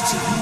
positive.